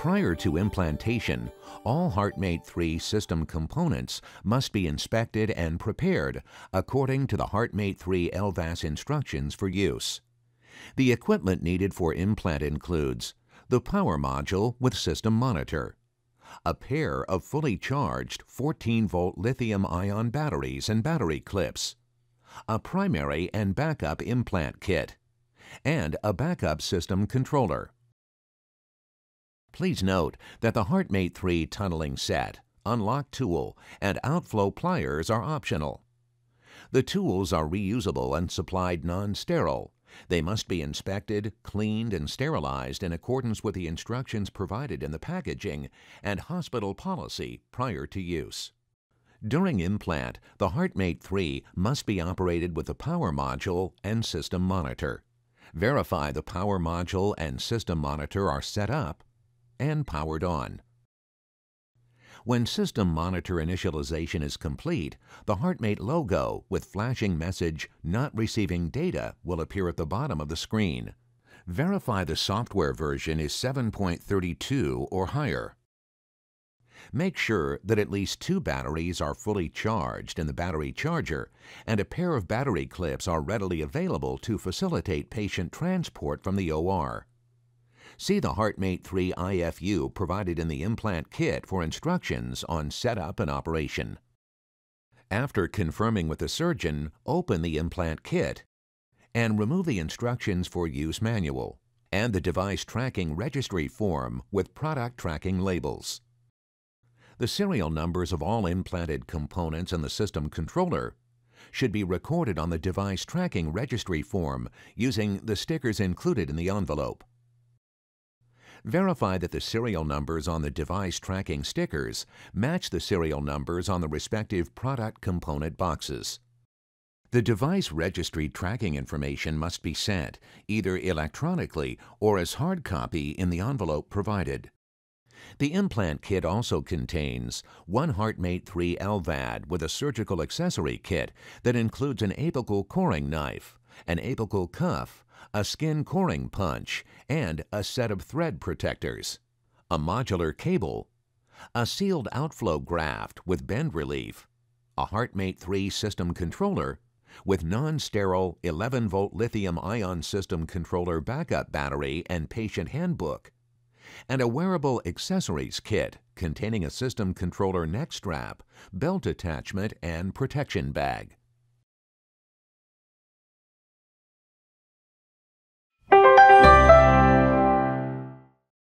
Prior to implantation, all HeartMate 3 system components must be inspected and prepared according to the HeartMate 3 LVAS instructions for use. The equipment needed for implant includes the power module with system monitor, a pair of fully charged 14-volt lithium-ion batteries and battery clips, a primary and backup implant kit, and a backup system controller. Please note that the HeartMate 3 tunneling set, unlock tool, and outflow pliers are optional. The tools are reusable and supplied non-sterile. They must be inspected, cleaned, and sterilized in accordance with the instructions provided in the packaging and hospital policy prior to use. During implant, the HeartMate 3 must be operated with the power module and system monitor. Verify the power module and system monitor are set up and powered on. When system monitor initialization is complete, the HeartMate logo with flashing message Not Receiving Data will appear at the bottom of the screen. Verify the software version is 7.32 or higher. Make sure that at least two batteries are fully charged in the battery charger and a pair of battery clips are readily available to facilitate patient transport from the OR. See the HeartMate 3 IFU provided in the implant kit for instructions on setup and operation. After confirming with the surgeon, open the implant kit and remove the instructions for use manual and the device tracking registry form with product tracking labels. The serial numbers of all implanted components in the system controller should be recorded on the device tracking registry form using the stickers included in the envelope. Verify that the serial numbers on the device tracking stickers match the serial numbers on the respective product component boxes. The device registry tracking information must be sent, either electronically or as hard copy in the envelope provided. The implant kit also contains one HeartMate 3 LVAD with a surgical accessory kit that includes an apical coring knife, an apical cuff, a skin coring punch, and a set of thread protectors, a modular cable, a sealed outflow graft with bend relief, a HeartMate 3 system controller with non-sterile 11-volt lithium-ion system controller backup battery and patient handbook, and a wearable accessories kit containing a system controller neck strap, belt attachment, and protection bag.